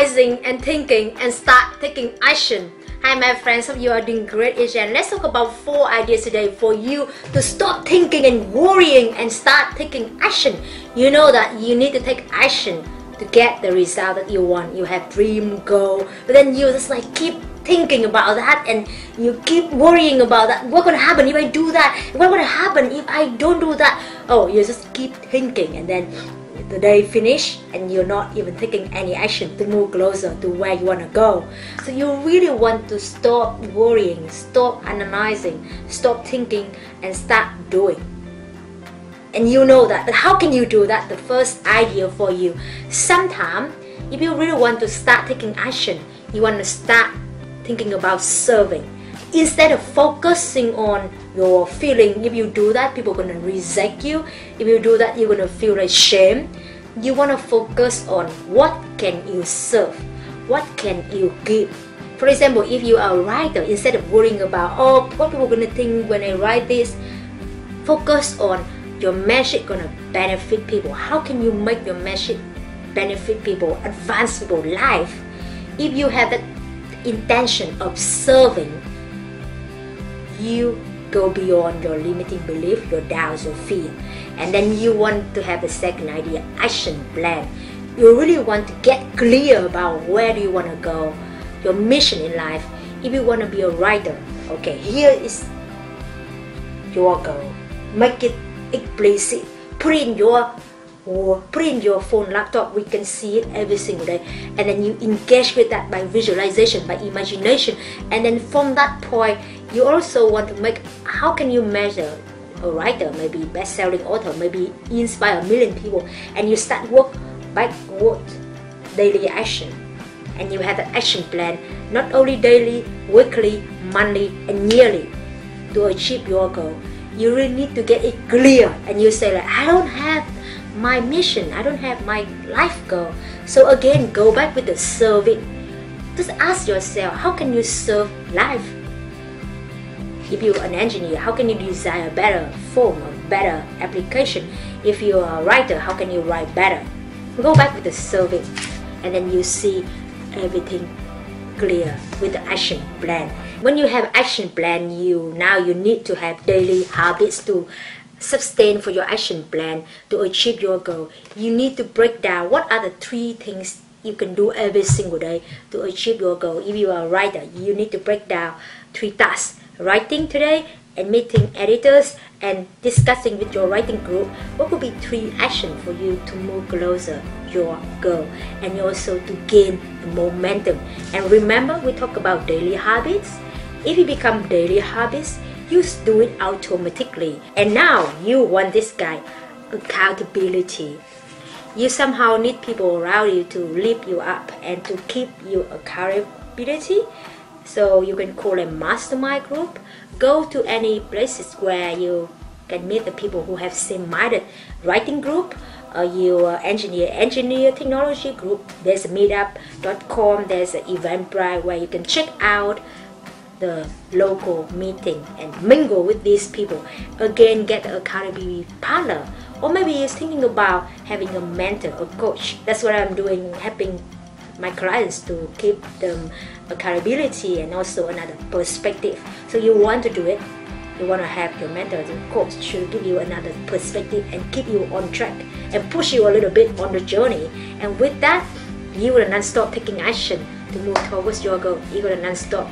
analyzing and thinking and start taking action. Hi my friends, hope you are doing great and let's talk about four ideas today for you to stop thinking and worrying and start taking action. You know that you need to take action to get the result that you want. You have dream, goal, but then you just like keep thinking about that and you keep worrying about that. What gonna happen if I do that? What gonna happen if I don't do that? Oh, you just keep thinking and then the day finish and you're not even taking any action to move closer to where you want to go. So you really want to stop worrying stop analyzing stop thinking and start doing. And you know that but how can you do that? The first idea for you. Sometimes if you really want to start taking action you want to start thinking about serving instead of focusing on your feeling if you do that people are going to reject you. If you do that you're going to feel shame. You want to focus on what can you serve what can you give. For example if you are a writer instead of worrying about oh what people are going to think when i write this focus on your message going to benefit people. How can you make your message benefit people advance people life? If you have that intention of serving you go beyond your limiting belief, your doubts, your fear. And then you want to have a second idea, action plan. You really want to get clear about where do you want to go, your mission in life. If you want to be a writer, okay, here is your goal. Make it explicit. Put in your or in your phone laptop we can see it every single day and then you engage with that by visualization by imagination and then from that point you also want to make how can you measure a writer maybe best-selling author maybe inspire a million people and you start work backward daily action and you have an action plan not only daily weekly monthly and yearly to achieve your goal you really need to get it clear and you say like i don't have my mission. I don't have my life goal. So again, go back with the serving. Just ask yourself, how can you serve life? If you're an engineer, how can you design a better form, a better application? If you're a writer, how can you write better? Go back with the survey and then you see everything clear with the action plan. When you have action plan, you now you need to have daily habits to sustain for your action plan to achieve your goal, you need to break down what are the three things you can do every single day to achieve your goal. If you are a writer, you need to break down three tasks. Writing today and meeting editors and discussing with your writing group what would be three actions for you to move closer your goal and also to gain the momentum. And remember we talk about daily habits. If you become daily habits, you do it automatically. And now you want this guy accountability. You somehow need people around you to lift you up and to keep you accountability. So you can call a mastermind group. Go to any places where you can meet the people who have same-minded writing group uh, your engineer engineer technology group there's meetup.com there's an eventbrite where you can check out the local meeting and mingle with these people. Again, get an accountability partner. Or maybe he's thinking about having a mentor, a coach. That's what I'm doing, helping my clients to keep them accountability and also another perspective. So you want to do it, you want to have your mentor, the coach to give you another perspective and keep you on track and push you a little bit on the journey. And with that, you will not stop taking action to move towards your goal. You will not stop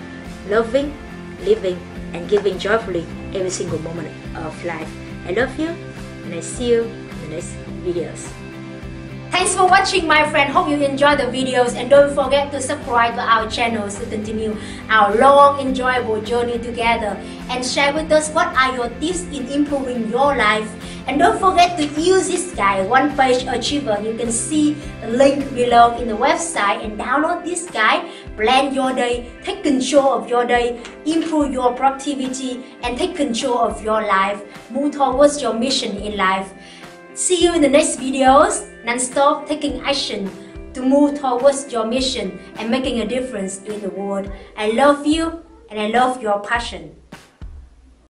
loving, living, and giving joyfully every single moment of life. I love you, and I see you in the next videos. Thanks for watching my friend. Hope you enjoy the videos and don't forget to subscribe to our channels to continue our long enjoyable journey together and share with us what are your tips in improving your life and don't forget to use this guide, One Page Achiever. You can see the link below in the website and download this guide. Plan your day, take control of your day, improve your productivity and take control of your life. Move towards your mission in life. See you in the next videos. Non-stop taking action to move towards your mission and making a difference in the world. I love you and I love your passion.